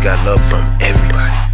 got love from everybody.